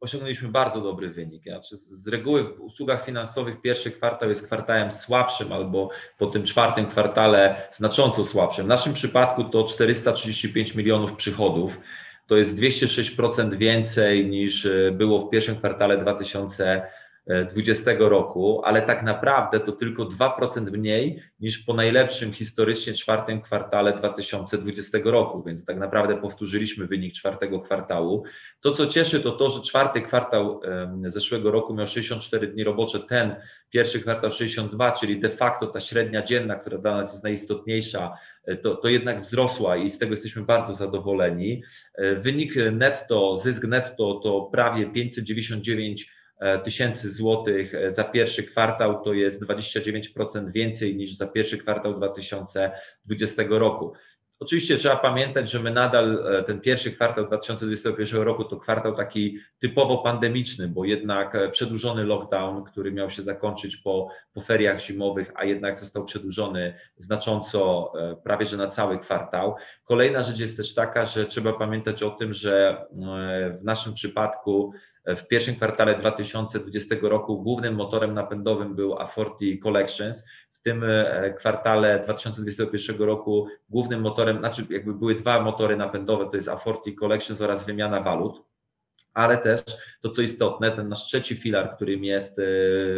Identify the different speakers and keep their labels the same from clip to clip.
Speaker 1: osiągnęliśmy bardzo dobry wynik. Znaczy z reguły w usługach finansowych pierwszy kwartał jest kwartałem słabszym albo po tym czwartym kwartale znacząco słabszym. W naszym przypadku to 435 milionów przychodów. To jest 206% więcej niż e, było w pierwszym kwartale 2000 2020 roku, ale tak naprawdę to tylko 2% mniej niż po najlepszym historycznie czwartym kwartale 2020 roku, więc tak naprawdę powtórzyliśmy wynik czwartego kwartału. To, co cieszy, to to, że czwarty kwartał zeszłego roku miał 64 dni robocze, ten pierwszy kwartał 62, czyli de facto ta średnia dzienna, która dla nas jest najistotniejsza, e, to, to jednak wzrosła i z tego jesteśmy bardzo zadowoleni. E, wynik netto, zysk netto to prawie 599 E, tysięcy złotych e, za pierwszy kwartał, to jest 29% więcej niż za pierwszy kwartał 2020 roku. Oczywiście trzeba pamiętać, że my nadal e, ten pierwszy kwartał 2021 roku to kwartał taki typowo pandemiczny, bo jednak przedłużony lockdown, który miał się zakończyć po, po feriach zimowych, a jednak został przedłużony znacząco, prawie że na cały kwartał. Kolejna rzecz jest też taka, że trzeba pamiętać o tym, że w naszym przypadku w pierwszym kwartale 2020 roku głównym motorem napędowym był Aforti Collections. Tym e, kwartale 2021 roku głównym motorem, znaczy jakby były dwa motory napędowe, to jest Aforti Collections oraz wymiana walut ale też to, co istotne, ten nasz trzeci filar, którym jest e,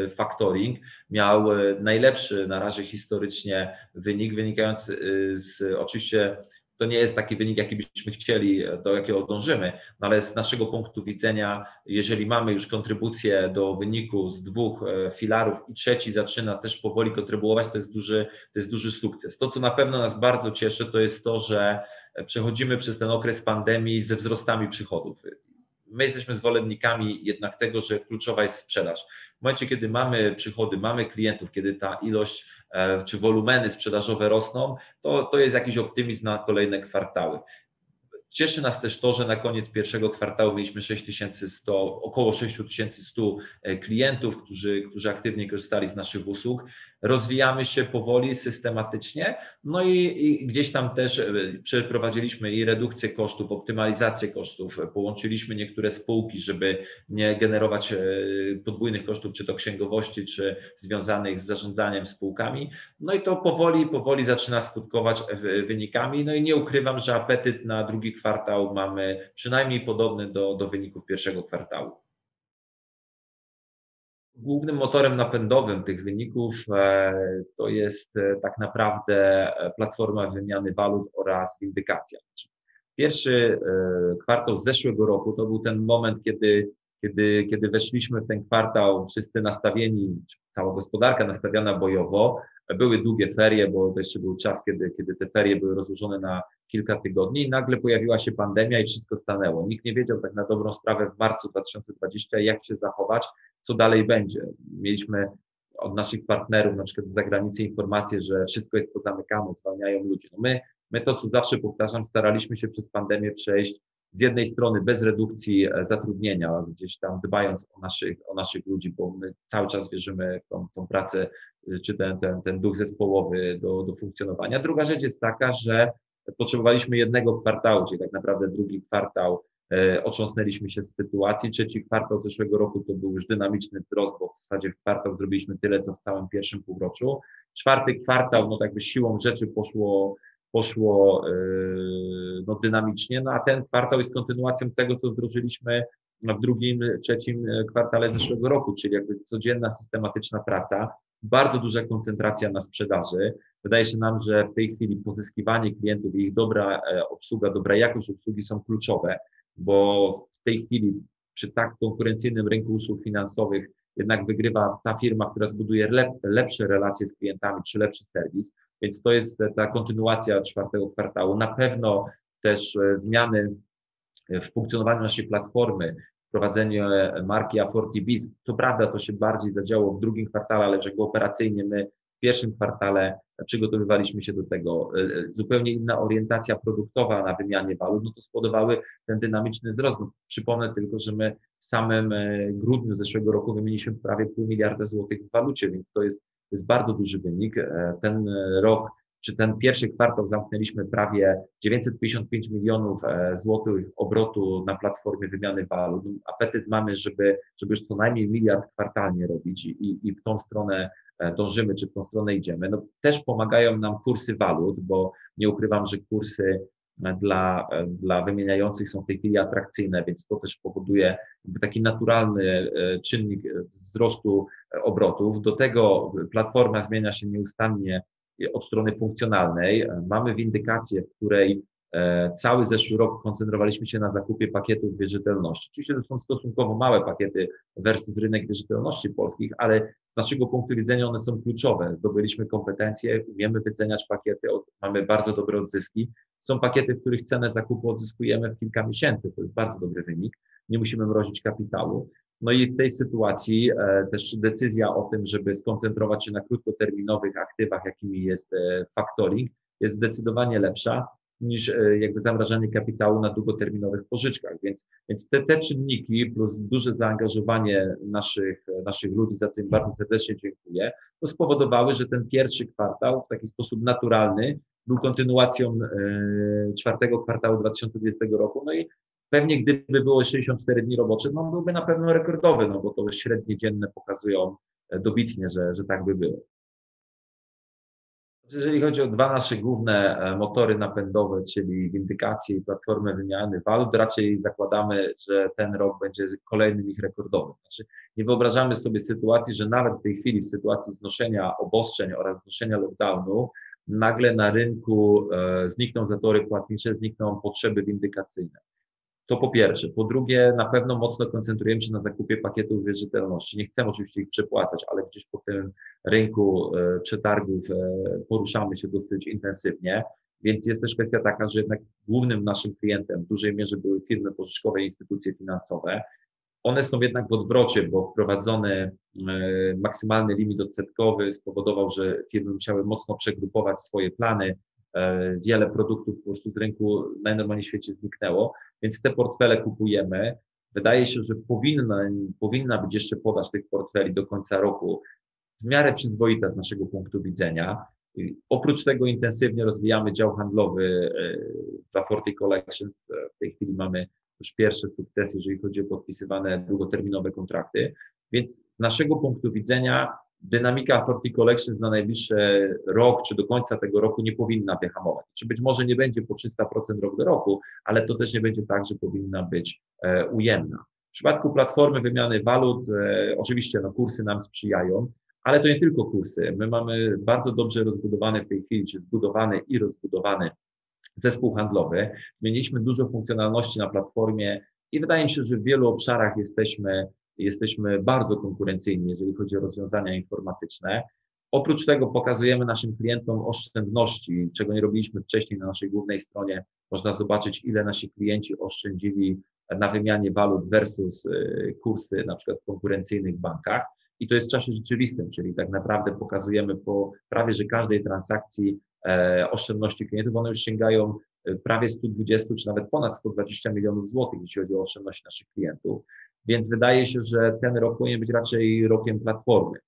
Speaker 1: factoring, miał e, najlepszy na razie historycznie wynik, wynikający z oczywiście to nie jest taki wynik, jaki byśmy chcieli, do jakiego dążymy, no ale z naszego punktu widzenia, jeżeli mamy już kontrybucję do wyniku z dwóch e, filarów i trzeci zaczyna też powoli kontrybuować, to jest duży, to jest duży sukces. To, co na pewno nas bardzo cieszy, to jest to, że przechodzimy przez ten okres pandemii ze wzrostami przychodów. My jesteśmy zwolennikami jednak tego, że kluczowa jest sprzedaż. W momencie, kiedy mamy przychody, mamy klientów, kiedy ta ilość czy wolumeny sprzedażowe rosną, to, to jest jakiś optymizm na kolejne kwartały. Cieszy nas też to, że na koniec pierwszego kwartału mieliśmy 6100, około 6100 e, klientów, którzy, którzy aktywnie korzystali z naszych usług. Rozwijamy się powoli, systematycznie, no i, i gdzieś tam też e, przeprowadziliśmy i redukcję kosztów, optymalizację kosztów, połączyliśmy niektóre spółki, żeby nie generować e, podwójnych kosztów, czy to księgowości, czy związanych z zarządzaniem spółkami. No i to powoli, powoli zaczyna skutkować wynikami. No i nie ukrywam, że apetyt na drugi kwartał mamy przynajmniej podobny do, do wyników pierwszego kwartału. Głównym motorem napędowym tych wyników e, to jest e, tak naprawdę e, platforma wymiany walut oraz windykacja. Pierwszy kwartał zeszłego roku to był ten moment, kiedy kiedy, kiedy weszliśmy w ten kwartał, wszyscy nastawieni, cała gospodarka nastawiona bojowo, były długie ferie, bo to jeszcze był czas, kiedy, kiedy te ferie były rozłożone na kilka tygodni i nagle pojawiła się pandemia i wszystko stanęło. Nikt nie wiedział tak na dobrą sprawę w marcu 2020, jak się zachować, co dalej będzie. Mieliśmy od naszych partnerów, na przykład z zagranicy, informacje, że wszystko jest pozamykane, zwalniają ludzie. No my, my to, co zawsze powtarzam, staraliśmy się przez pandemię przejść z jednej strony bez redukcji e, zatrudnienia, gdzieś tam dbając o naszych, o naszych ludzi, bo my cały czas wierzymy w tą, tą pracę, e, czy ten, ten, ten duch zespołowy do, do funkcjonowania. Druga rzecz jest taka, że potrzebowaliśmy jednego kwartału, czyli tak naprawdę drugi kwartał e, otrząsnęliśmy się z sytuacji. Trzeci kwartał zeszłego roku to był już dynamiczny wzrost, bo w zasadzie w kwartał zrobiliśmy tyle, co w całym pierwszym półroczu. Czwarty kwartał, no tak by siłą rzeczy poszło poszło yy, no, dynamicznie, no a ten kwartał jest kontynuacją tego, co wdrożyliśmy w drugim, trzecim kwartale zeszłego roku, czyli jakby codzienna, systematyczna praca, bardzo duża koncentracja na sprzedaży. Wydaje się nam, że w tej chwili pozyskiwanie klientów i ich dobra e, obsługa, dobra jakość obsługi są kluczowe, bo w tej chwili przy tak konkurencyjnym rynku usług finansowych jednak wygrywa ta firma, która zbuduje lep, lepsze relacje z klientami czy lepszy serwis. Więc to jest ta kontynuacja czwartego kwartału. Na pewno też e, zmiany w funkcjonowaniu naszej platformy, wprowadzenie marki Afortibis. Co prawda to się bardziej zadziało w drugim kwartale, ale że operacyjnie my w pierwszym kwartale przygotowywaliśmy się do tego. E, e, zupełnie inna orientacja produktowa na wymianie walut, no to spowodowały ten dynamiczny wzrost. No, przypomnę tylko, że my w samym grudniu zeszłego roku wymieniliśmy prawie pół miliarda złotych w walucie, więc to jest to jest bardzo duży wynik. E, ten rok czy ten pierwszy kwartał zamknęliśmy prawie 955 milionów e, złotych obrotu na platformie wymiany walut. Apetyt mamy, żeby, żeby już co najmniej miliard kwartalnie robić i, i w tą stronę e, dążymy, czy w tą stronę idziemy. No, też pomagają nam kursy walut, bo nie ukrywam, że kursy dla, dla wymieniających są w tej chwili atrakcyjne, więc to też powoduje taki naturalny czynnik wzrostu obrotów. Do tego platforma zmienia się nieustannie od strony funkcjonalnej. Mamy windykację, w której e, cały zeszły rok koncentrowaliśmy się na zakupie pakietów wierzytelności. Oczywiście to są stosunkowo małe pakiety versus rynek wierzytelności polskich, ale z naszego punktu widzenia one są kluczowe. Zdobyliśmy kompetencje, umiemy wyceniać pakiety, mamy bardzo dobre odzyski. Są pakiety, w których cenę zakupu odzyskujemy w kilka miesięcy. To jest bardzo dobry wynik. Nie musimy mrozić kapitału. No i w tej sytuacji e, też decyzja o tym, żeby skoncentrować się na krótkoterminowych aktywach, jakimi jest e, factoring, jest zdecydowanie lepsza niż e, jakby zamrażanie kapitału na długoterminowych pożyczkach. Więc, więc te, te czynniki plus duże zaangażowanie naszych, naszych ludzi, za co im bardzo serdecznie dziękuję, to spowodowały, że ten pierwszy kwartał w taki sposób naturalny był kontynuacją czwartego kwartału 2020 roku. No i Pewnie gdyby było 64 dni robocze, no byłby na pewno rekordowy, no bo to średnie dzienne pokazują e, dobitnie, że, że tak by było. Jeżeli chodzi o dwa nasze główne e, motory napędowe, czyli windykację i platformę wymiany walut, raczej zakładamy, że ten rok będzie kolejnym ich rekordowym. Znaczy, nie wyobrażamy sobie sytuacji, że nawet w tej chwili, w sytuacji znoszenia obostrzeń oraz znoszenia lockdownu, nagle na rynku e, znikną zatory płatnicze, znikną potrzeby windykacyjne. To po pierwsze. Po drugie, na pewno mocno koncentrujemy się na zakupie pakietów wierzytelności. Nie chcemy oczywiście ich przepłacać, ale gdzieś po tym rynku e, przetargów e, poruszamy się dosyć intensywnie. Więc jest też kwestia taka, że jednak głównym naszym klientem w dużej mierze były firmy pożyczkowe i instytucje finansowe. One są jednak w odwrocie, bo wprowadzony e, maksymalny limit odsetkowy spowodował, że firmy musiały mocno przegrupować swoje plany, wiele produktów po prostu z rynku najnormalniej w świecie zniknęło, więc te portfele kupujemy. Wydaje się, że powinna, powinna być jeszcze podaż tych portfeli do końca roku w miarę przyzwoita z naszego punktu widzenia. Oprócz tego intensywnie rozwijamy dział handlowy dla Forty Collections. W tej chwili mamy już pierwsze sukcesy, jeżeli chodzi o podpisywane długoterminowe kontrakty. Więc z naszego punktu widzenia dynamika Forti Collections na najbliższy rok, czy do końca tego roku nie powinna wyhamować. Czy być może nie będzie po 300% rok do roku, ale to też nie będzie tak, że powinna być e, ujemna. W przypadku platformy wymiany walut, e, oczywiście no, kursy nam sprzyjają, ale to nie tylko kursy. My mamy bardzo dobrze rozbudowany w tej chwili, czy zbudowany i rozbudowany zespół handlowy. Zmieniliśmy dużo funkcjonalności na platformie i wydaje mi się, że w wielu obszarach jesteśmy jesteśmy bardzo konkurencyjni, jeżeli chodzi o rozwiązania informatyczne. Oprócz tego pokazujemy naszym klientom oszczędności, czego nie robiliśmy wcześniej na naszej głównej stronie. Można zobaczyć, ile nasi klienci oszczędzili na wymianie walut versus y, kursy na przykład w konkurencyjnych bankach. I to jest w czasie rzeczywistym, czyli tak naprawdę pokazujemy po prawie że każdej transakcji e, oszczędności klientów. One już sięgają e, prawie 120 czy nawet ponad 120 milionów złotych, jeśli chodzi o oszczędności naszych klientów. Więc wydaje się, że ten rok powinien być raczej rokiem platformy.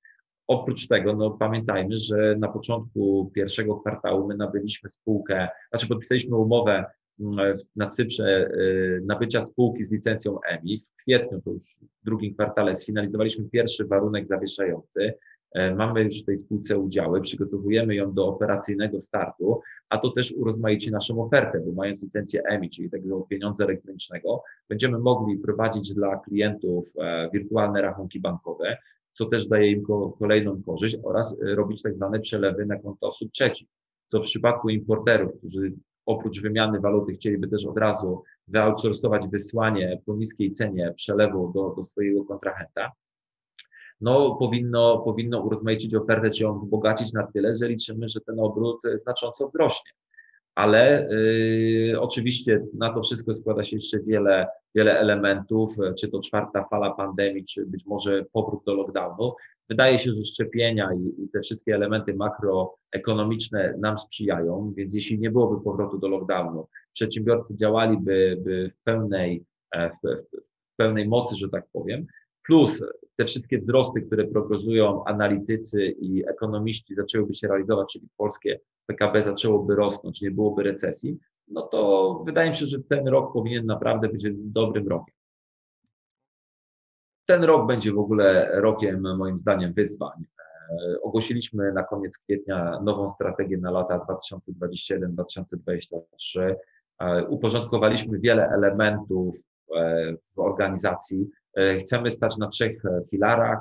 Speaker 1: Oprócz tego, no pamiętajmy, że na początku pierwszego kwartału my nabyliśmy spółkę, znaczy podpisaliśmy umowę mm, na Cyprze y, nabycia spółki z licencją EMI. W kwietniu, to już w drugim kwartale, sfinalizowaliśmy pierwszy warunek zawieszający. E, mamy już w tej spółce udziały, przygotowujemy ją do operacyjnego startu, a to też urozmaici naszą ofertę, bo mając licencję EMI, czyli takiego pieniądza elektronicznego, będziemy mogli prowadzić dla klientów e, wirtualne rachunki bankowe, co też daje im kolejną korzyść oraz e, robić tak zwane przelewy na konto osób trzecich, co w przypadku importerów, którzy oprócz wymiany waluty chcieliby też od razu wyoutsourcować wysłanie po niskiej cenie przelewu do, do swojego kontrahenta, no, powinno, powinno urozmaicić ofertę, czy ją wzbogacić na tyle, że liczymy, że ten obrót znacząco wzrośnie. Ale y, oczywiście na to wszystko składa się jeszcze wiele, wiele elementów, czy to czwarta fala pandemii, czy być może powrót do lockdownu. Wydaje się, że szczepienia i, i te wszystkie elementy makroekonomiczne nam sprzyjają, więc jeśli nie byłoby powrotu do lockdownu, przedsiębiorcy działaliby by w pełnej, e, w, w pełnej mocy, że tak powiem, plus te wszystkie wzrosty, które prognozują analitycy i ekonomiści zaczęłyby się realizować, czyli polskie PKB zaczęłoby rosnąć, nie byłoby recesji, no to wydaje mi się, że ten rok powinien naprawdę być dobrym rokiem. Ten rok będzie w ogóle rokiem, moim zdaniem, wyzwań. E, ogłosiliśmy na koniec kwietnia nową strategię na lata 2021-2023. E, uporządkowaliśmy wiele elementów e, w organizacji. Chcemy stać na trzech filarach.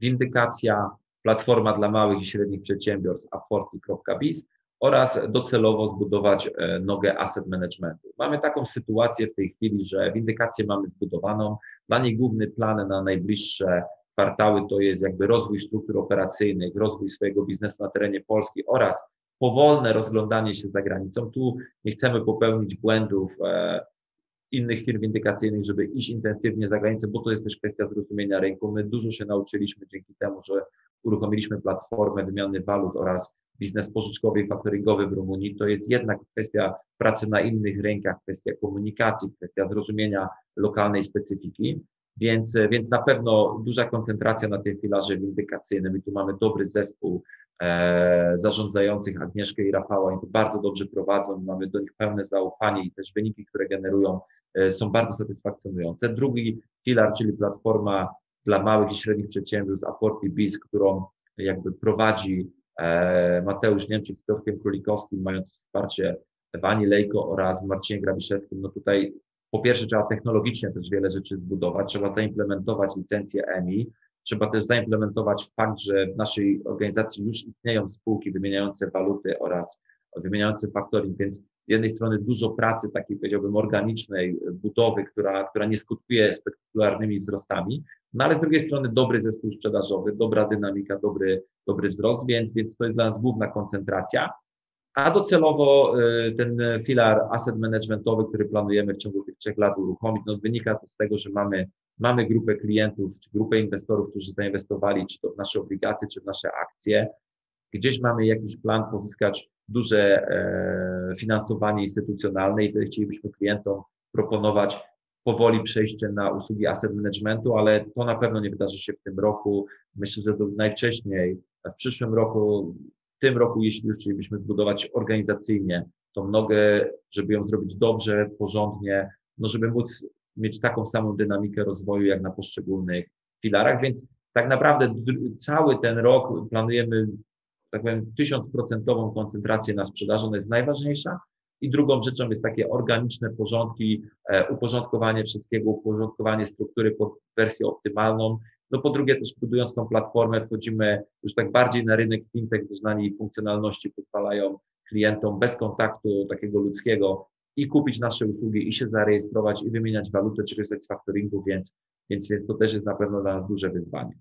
Speaker 1: Windykacja, platforma dla małych i średnich przedsiębiorstw aforti.biz oraz docelowo zbudować nogę asset managementu. Mamy taką sytuację w tej chwili, że windykację mamy zbudowaną. Dla niej główny plan na najbliższe kwartały to jest jakby rozwój struktur operacyjnych, rozwój swojego biznesu na terenie Polski oraz powolne rozglądanie się za granicą. Tu nie chcemy popełnić błędów e, innych firm indykacyjnych, żeby iść intensywnie za granicę, bo to jest też kwestia zrozumienia rynku. My dużo się nauczyliśmy dzięki temu, że uruchomiliśmy platformę wymiany walut oraz biznes pożyczkowy i faktoringowy w Rumunii. To jest jednak kwestia pracy na innych rynkach, kwestia komunikacji, kwestia zrozumienia lokalnej specyfiki. Więc, więc na pewno duża koncentracja na tym filarze windykacyjnym i tu mamy dobry zespół e, zarządzających Agnieszkę i Rafała, i to bardzo dobrze prowadzą, mamy do nich pełne zaufanie i też wyniki, które generują są bardzo satysfakcjonujące. Drugi filar, czyli platforma dla małych i średnich przedsiębiorstw Aporti Biz, którą jakby prowadzi e, Mateusz Niemczyk z Piotrkiem Królikowskim, mając wsparcie Wani Lejko oraz Marcinie Grabiszewskim, no tutaj po pierwsze trzeba technologicznie też wiele rzeczy zbudować, trzeba zaimplementować licencję EMI, trzeba też zaimplementować fakt, że w naszej organizacji już istnieją spółki wymieniające waluty oraz wymieniające faktoring, więc z jednej strony dużo pracy takiej powiedziałbym organicznej budowy, która, która nie skutkuje spektakularnymi wzrostami, no ale z drugiej strony dobry zespół sprzedażowy, dobra dynamika, dobry, dobry wzrost, więc, więc to jest dla nas główna koncentracja a docelowo y, ten filar asset managementowy, który planujemy w ciągu tych trzech lat uruchomić, no wynika to z tego, że mamy, mamy grupę klientów, czy grupę inwestorów, którzy zainwestowali czy to w nasze obligacje, czy w nasze akcje. Gdzieś mamy jakiś plan pozyskać duże e, finansowanie instytucjonalne i wtedy chcielibyśmy klientom proponować powoli przejście na usługi asset managementu, ale to na pewno nie wydarzy się w tym roku. Myślę, że najwcześniej w przyszłym roku tym roku, jeśli już chcielibyśmy zbudować organizacyjnie tą nogę, żeby ją zrobić dobrze, porządnie, no żeby móc mieć taką samą dynamikę rozwoju jak na poszczególnych filarach, więc tak naprawdę cały ten rok planujemy, tak powiem, tysiącprocentową koncentrację na sprzedaży, ona jest najważniejsza. I drugą rzeczą jest takie organiczne porządki, e, uporządkowanie wszystkiego, uporządkowanie struktury pod wersję optymalną, no po drugie też budując tą platformę wchodzimy już tak bardziej na rynek fintech, gdyż na niej funkcjonalności pozwalają klientom bez kontaktu takiego ludzkiego i kupić nasze usługi, i się zarejestrować, i wymieniać walutę, czy korzystać z faktoringu, więc, więc, więc to też jest na pewno dla nas duże wyzwanie.